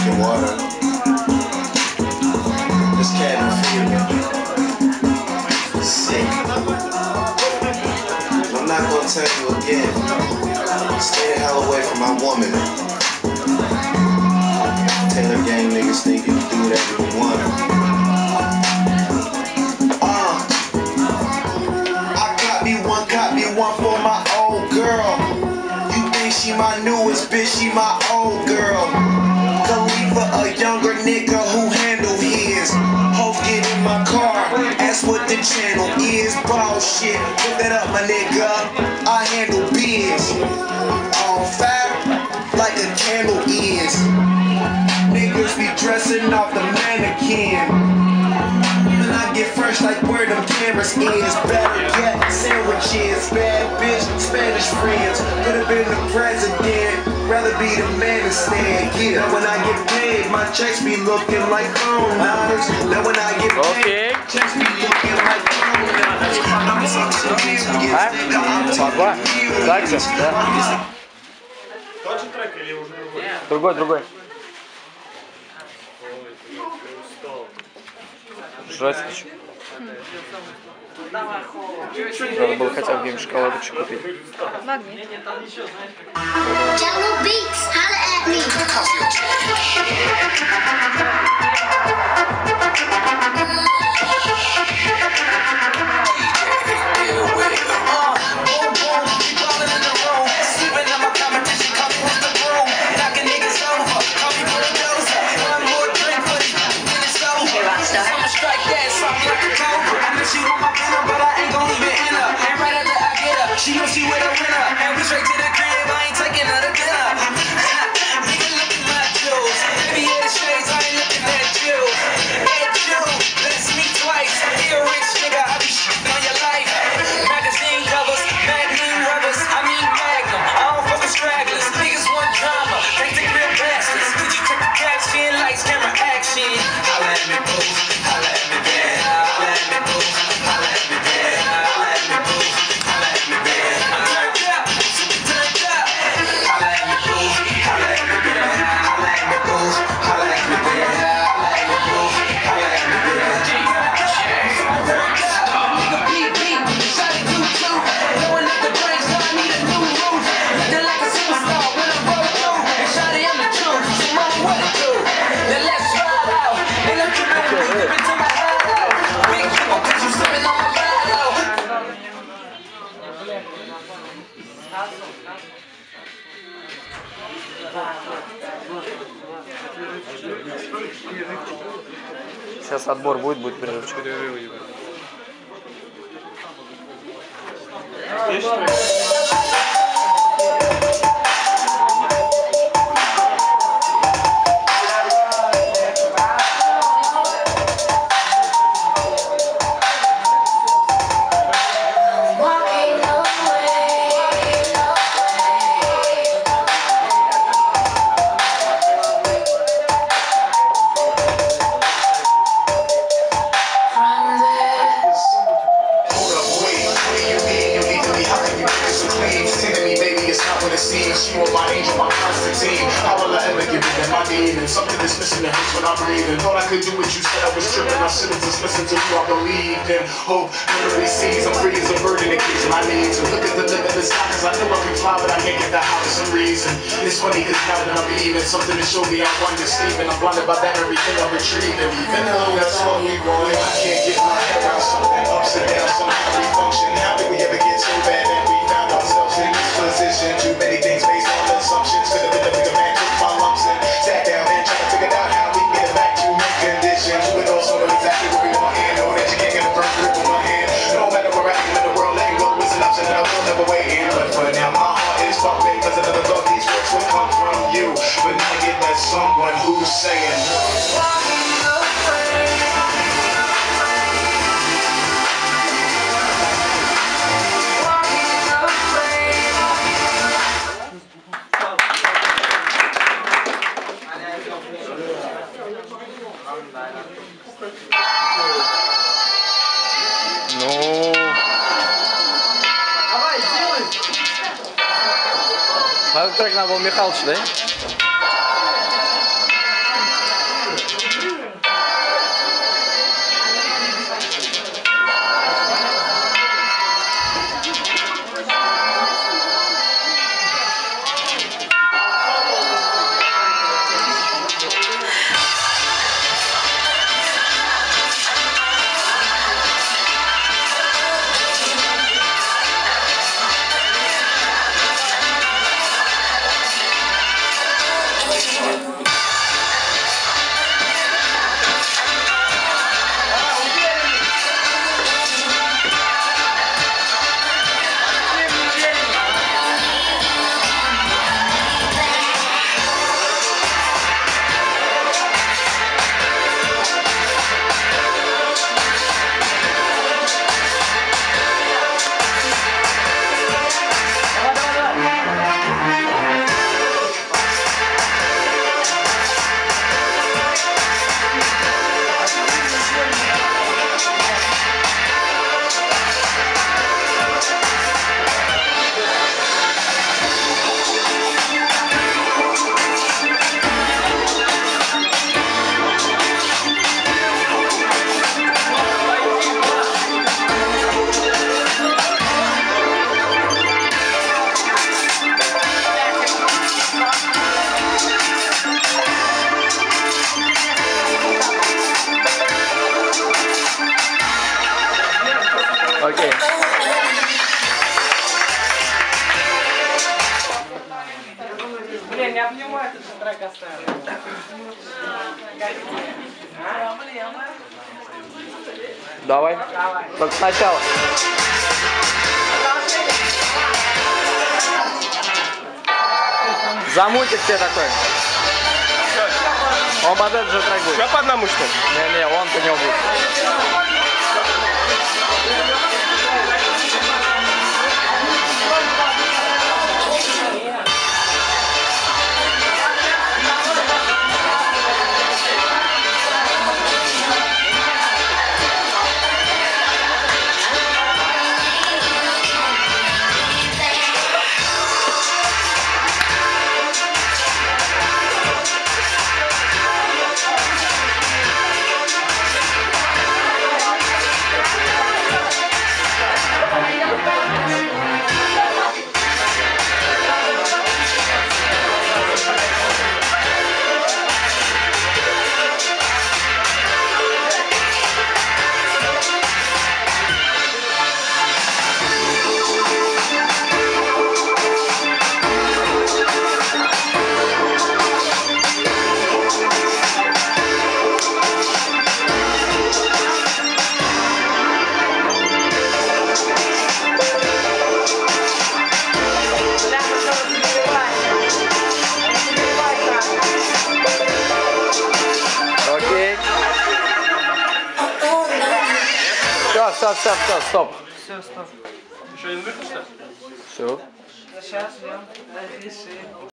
drinking water. This cabin fever. Sick. I'm not gonna tell you again. Stay the hell away from my woman. Taylor gang niggas think you do whatever you want. Uh, I got me one, got me one for my old girl. You think she my newest bitch, she my old girl. Khalifa, a younger nigga who handle his. Hope get in my car, that's what the channel is. Bullshit, put that up, my nigga. I handle biz. On fire, like a candle is. Niggas be dressing off the mannequin. And I get fresh like where them cameras is. Better yet, sandwiches, bad bitch, Spanish friends. Could have been the president, rather be the man instead. Yeah, when I get paid, my checks be looking like phone numbers. Now when I get Okay. paid, checks be looking like phone numbers. I'm such a bitch, А? nigga, I'm Два. Так же, да. Тот же трек или уже другой? Другой, другой. Жрать хочу. Надо было хотя бы им шоколадочек купить. Магнит. Отбор будет, будет перерывчик. Есть my angel, my Constantine. How will I ever give that my demon? Something that's missing that hurts when I'm breathing. Thought I could do what you said, I was tripping. I should have just listened to you. I believed in hope. Memory sees, I'm free as a bird in the cage. And I need to look at the limitless sky, cause I know I can fly, but I can't get that high for some reason. And it's funny, cause now that I'm leaving, something to show me I'm one to sleep. And I'm blinded by that everything I'm retrieving. Even though that's all we want, I can't get my head around something ups and downs, somehow we function. How did we ever get so bad Ну... А этот трек надо был Михалыч, да? Окей. Блин, я понимаю, этот трек оставил. Давай. Только сначала. Замутит все такой. Он под этот же трек будет. Все по одному, что ли? Не-не, он по него будет. Yeah. стоп, стоп, стоп, стоп, стоп. Все, стоп. Еще не вышло, что ли? Все. Сейчас, я, пиши.